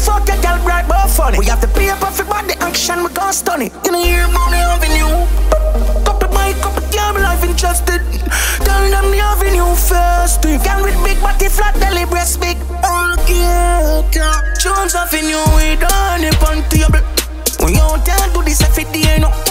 fuck your girl bright but funny. We have the paper for body action, we gon' stun it. You know hear money avenue. Couple bike, couple girl, life interested. Tell them the avenue first. Girl with big body, flat belly, breast big. Okay, Jones Avenue, we done it on table. We out there do this every day, no.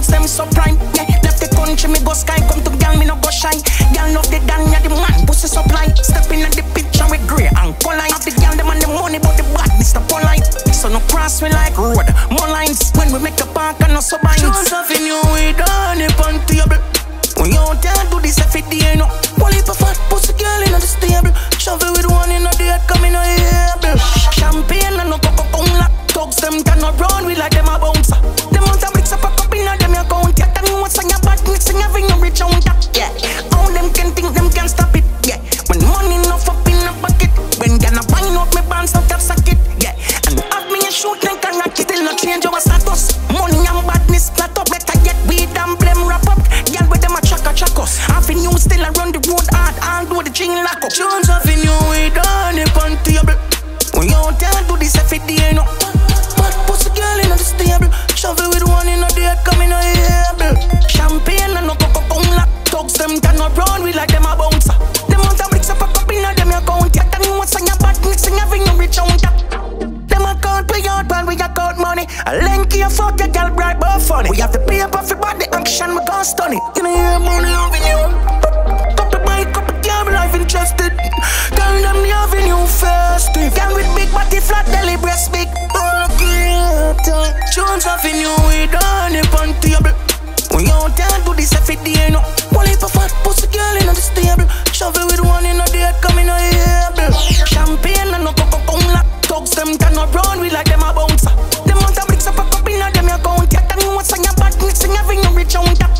Realize some me them so prime. Yeah, left the country, me go sky, come to gang, me no go shy. Gang love the dan, yeah, the man, pussy supply. In at the picture with grey and color. Have the gang, them and the money, but the badness the polite. So no cross me like road, more lines. When we make a park and no subbines. Jones Avenue, we done it on table. We out there do this every day, no. One heap of fat pussy girl in the stable. Shovel with one in a day, coming a able. Champagne and no coca cola. Thugs them cannot run, we like the chain lock up. Jones Avenue, we done it on table. We out there do this every day, no. Bad pussy girl in the stable. Shovel with one in a day, coming a able. Champagne and no coca cola. Thugs them cannot run, we like them a bouncer. Them want a bricks up a cup in a them account. Yeah, tell me what's on your bad mixing, having no rich on top. Them account pay out while we account money. A lanky a fuck your girl bright but funny. We have the paper for body action, we gon' stun it. You know money avenue. Couple belly, breast big. Okay, Jones Avenue, we done it on table. We out there do this every day, no. One heap of fat pussy girl in the stable. Shovel with one in a day, coming a able. Champagne and no coca cola. Thugs them cannot run, we like them a bouncer. Them want a bricks up a cup in a them account. Yeah, tell me what's on your back, mixing having no rich on top.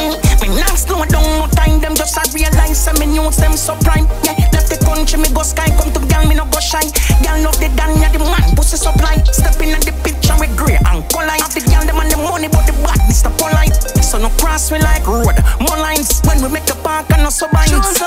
Mm. Me not slow down no time, them just a realize some me news them so prime. Yeah, left the country, me go sky, come to gang, me no go shy. We like road, more lines. When we make the park and no so Jones